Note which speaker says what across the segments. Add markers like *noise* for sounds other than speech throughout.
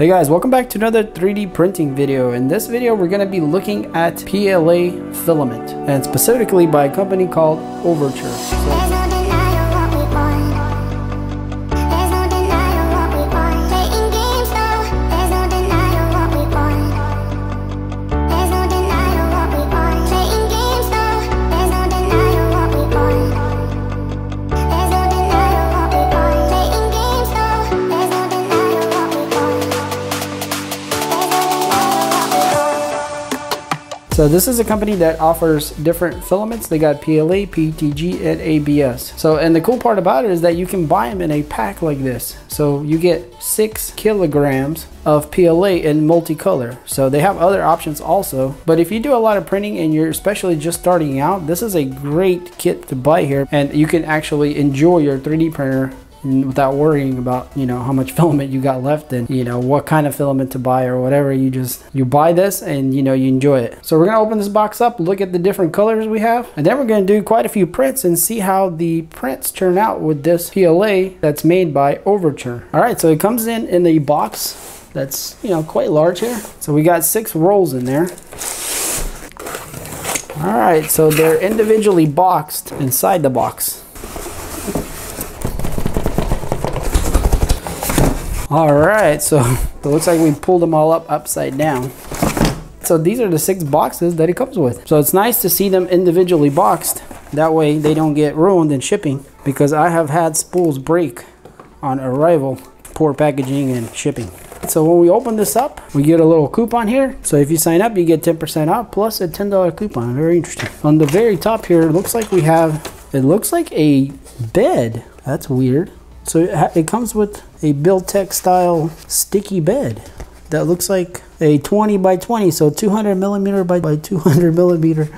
Speaker 1: Hey guys, welcome back to another 3D printing video. In this video, we're going to be looking at PLA filament, and specifically by a company called Overture. So So this is a company that offers different filaments. They got PLA, PETG, and ABS. So, and the cool part about it is that you can buy them in a pack like this. So you get six kilograms of PLA in multicolor. So they have other options also. But if you do a lot of printing and you're especially just starting out, this is a great kit to buy here. And you can actually enjoy your 3D printer without worrying about you know how much *laughs* filament you got left and you know what kind of filament to buy or whatever. You just you buy this and you know you enjoy it. So we're gonna open this box up look at the different colors we have and then we're gonna do quite a few prints and see how the prints turn out with this PLA that's made by Overture. All right so it comes in in the box that's you know quite large here. So we got six rolls in there. All right so they're individually boxed inside the box All right, so *laughs* it looks like we pulled them all up upside down. So these are the six boxes that it comes with. So it's nice to see them individually boxed. That way they don't get ruined in shipping because I have had spools break on arrival, poor packaging and shipping. So when we open this up, we get a little coupon here. So if you sign up, you get 10% off plus a $10 coupon. Very interesting. On the very top here, looks like we have, it looks like a bed. That's weird. So it, it comes with a BuildTak style sticky bed that looks like a 20 by 20, so 200 millimeter by, by 200 millimeter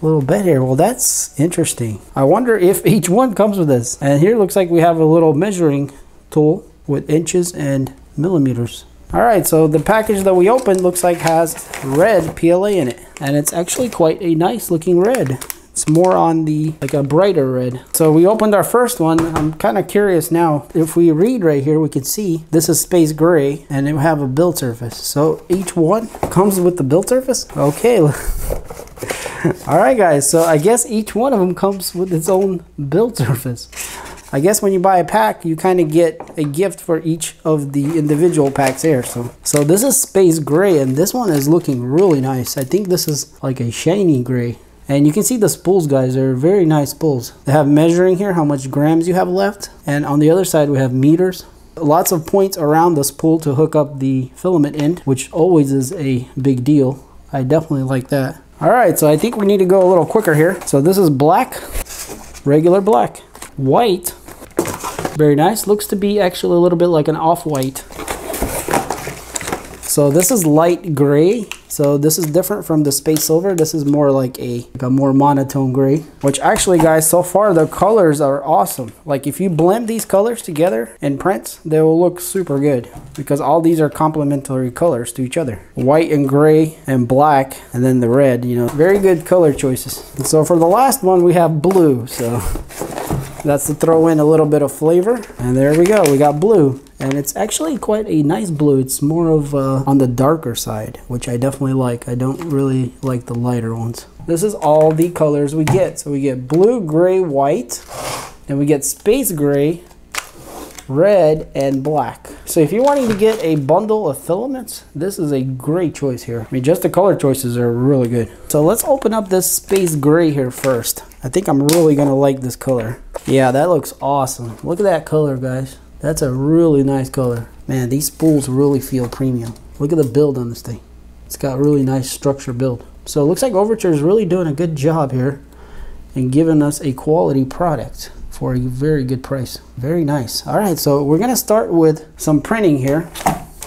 Speaker 1: little bed here. Well, that's interesting. I wonder if *laughs* each one comes with this. And here looks like we have a little measuring tool with inches and millimeters. All right, so the package that we opened looks like has red PLA in it. And it's actually quite a nice looking red. It's more on the, like a brighter red. So we opened our first one. I'm kind of curious now. If we read right here, we can see this is space gray and it have a build surface. So each one comes with the build surface? Okay. *laughs* All right, guys. So I guess each one of them comes with its own build surface. I guess when you buy a pack, you kind of get a gift for each of the individual packs here. So, so this is space gray, and this one is looking really nice. I think this is like a shiny gray. And you can see the spools, guys. They're very nice spools. They have measuring here, how much grams you have left. And on the other side, we have meters. Lots of points around the spool to hook up the filament end, which always is a big deal. I definitely like that. All right, so I think we need to go a little quicker here. So this is black, regular black. White, very nice. Looks to be actually a little bit like an off-white. So this is light gray. So this is different from the space silver. This is more like a, like a more monotone gray, which actually guys, so far the colors are awesome. Like if you blend these colors together in prints, they will look super good because all these are complementary colors to each other. White and gray and black and then the red, you know, very good color choices. And so for the last one, we have blue. So that's to throw in a little bit of flavor. And there we go, we got blue and it's actually quite a nice blue. It's more of uh, on the darker side, which I definitely like. I don't really like the lighter ones. This is all the colors we get. So we get blue, gray, white, and we get space gray, red, and black. So if you're wanting to get a bundle of filaments, this is a great choice here. I mean, just the color choices are really good. So let's open up this space gray here first. I think I'm really gonna like this color. Yeah, that looks awesome. Look at that color, guys. That's a really nice color. Man, these spools really feel premium. Look at the build on this thing. It's got really nice structure build. So it looks like Overture is really doing a good job here and giving us a quality product for a very good price. Very nice. All right, so we're gonna start with some printing here.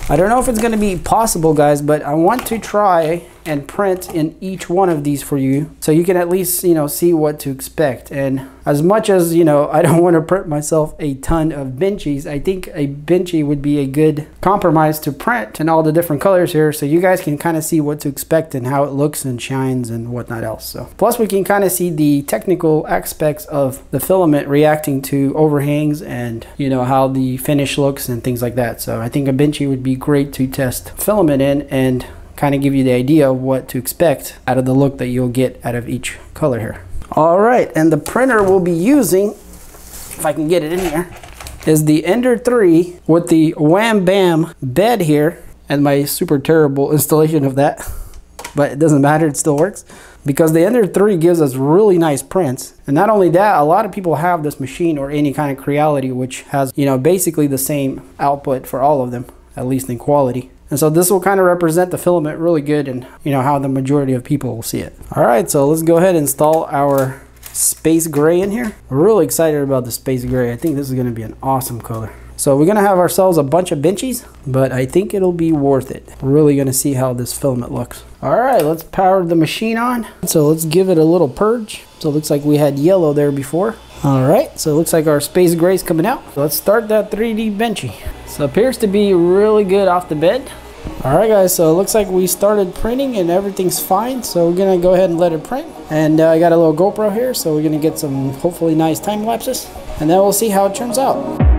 Speaker 1: I don't know if it's gonna be possible, guys, but I want to try and print in each one of these for you so you can at least, you know, see what to expect. And as much as, you know, *laughs* I don't want to print myself a ton of Benchies, I think a Benchy would be a good compromise to print in all the different colors here so you guys can kind of see what to expect and how it looks and shines and whatnot else. So plus we can kind of see the technical aspects of the filament reacting to overhangs and, you know, how the finish looks and things like that. So I think a Benchy would be great to test filament in and kind of give you the idea of what to expect out of the look that you'll get out of each color here. All right, and the printer we'll be using, if I can get it in here, is the Ender 3 with the Wham Bam bed here and my super terrible installation of that. But it doesn't matter, it still works. Because the Ender 3 gives us really nice prints. And not only that, a lot of people have this machine or any kind of Creality which has, you know, basically the same output for all of them, at least in quality. And so this will kind of represent the filament really good and you know how the majority of people will see it. All right, so let's go ahead and install our space gray in here. We're really excited about the space gray. I think this is gonna be an awesome color. So we're gonna have ourselves a bunch of benchies, but I think it'll be worth it. Really gonna see how this filament looks. All right, let's power the machine on. So let's give it a little purge. So it looks like we had yellow there before. All right, so it looks like our space gray is coming out. let's start that 3D benchy. So appears to be really good off the bed. All right, guys, so it looks like we started printing and everything's fine. So we're gonna go ahead and let it print. And uh, I got a little GoPro here, so we're gonna get some hopefully nice time lapses. And then we'll see how it turns out.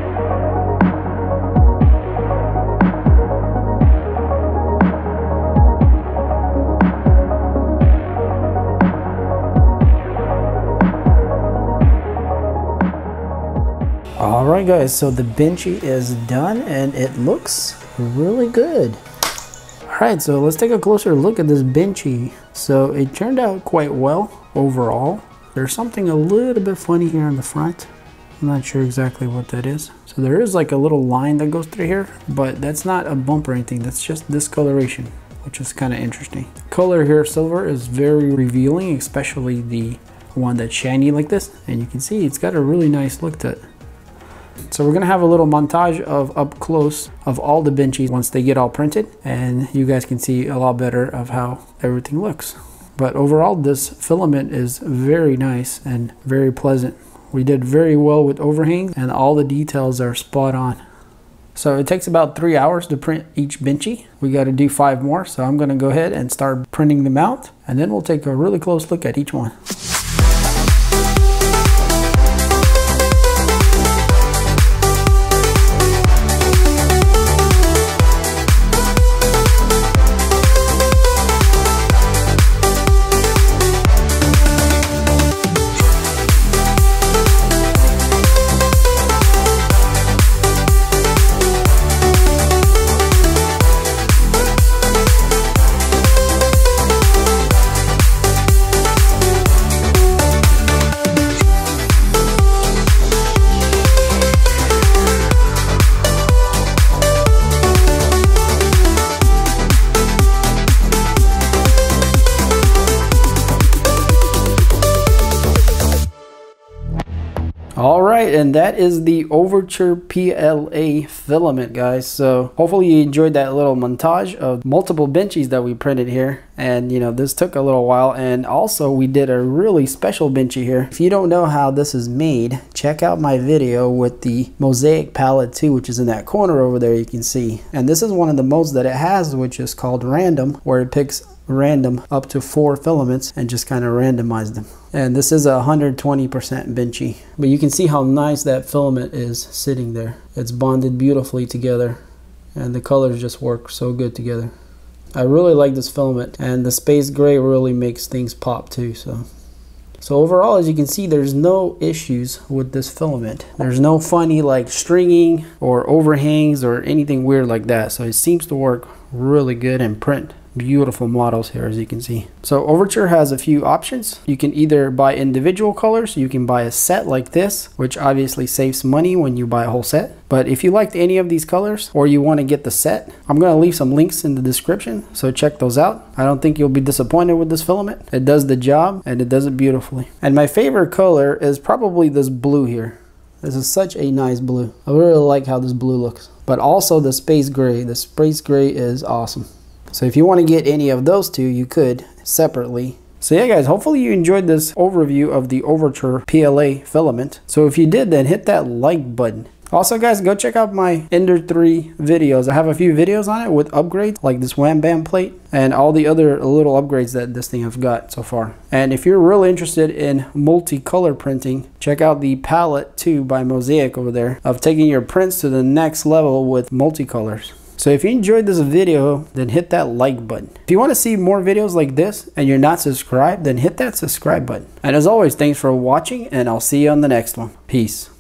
Speaker 1: All right, guys, so the Benchy is done and it looks really good. Alright, so let's take a closer look at this Benchy. So it turned out quite well overall. There's something a little bit funny here in the front. I'm not sure exactly what that is. So there is like a little line that goes through here, but that's not a bump or anything. That's just discoloration, which is kind of interesting. Color here, silver, is very revealing, especially the one that's shiny like this. And you can see it's got a really nice look to it. So we're gonna have a little montage of up close of all the benchies once they get all printed and you guys can see a lot better of how everything looks. But overall this filament is very nice and very pleasant. We did very well with overhangs and all the details are spot on. So it takes about three hours to print each benchy. We got to do five more, so I'm going to go ahead and start printing them out, and then we'll take a really close look at each one. And that is the Overture PLA filament, guys. So hopefully you enjoyed that little montage of multiple benchies that we printed here. And, you know, this took a little while. And also we did a really special benchy here. If you don't know how this is made, check out my video with the Mosaic palette 2, which is in that corner over there you can see. And this is one of the modes that it has, which is called random, where it picks random up to four filaments and just kind of randomize them. And this is a 120% benchy. But you can see how nice that filament is sitting there. It's bonded beautifully together and the colors just work so good together. I really like this filament and the space gray really makes things pop too. So, so overall, as you can see, there's no issues with this filament. There's no funny like stringing or overhangs or anything weird like that. So it seems to work really good in print beautiful models here as you can see. So Overture has a few options. You can either buy individual colors, you can buy a set like this, which obviously saves money when you buy a whole set. But if you liked any of these colors or you want to get the set, I'm going to leave some links in the description, so check those out. I don't think you'll be disappointed with this filament. It does the job and it does it beautifully. And my favorite color is probably this blue here. This is such a nice blue. I really like how this blue looks. But also the space gray. The space gray is awesome. So if you want to get any of those two, you could separately. So yeah guys, hopefully you enjoyed this overview of the Overture PLA filament. So if you did, then hit that like button. Also guys, go check out my Ender 3 videos. I have a few videos on it with upgrades like this Wham Bam plate and all the other little upgrades that this thing has got so far. And if you're really interested in multicolor printing, check out the palette 2 by Mosaic over there of taking your prints to the next level with multicolors. So if you enjoyed this video, then hit that like button. If you want to see more videos like this and you're not subscribed, then hit that subscribe button. And as always, thanks for watching and I'll see you on the next one. Peace.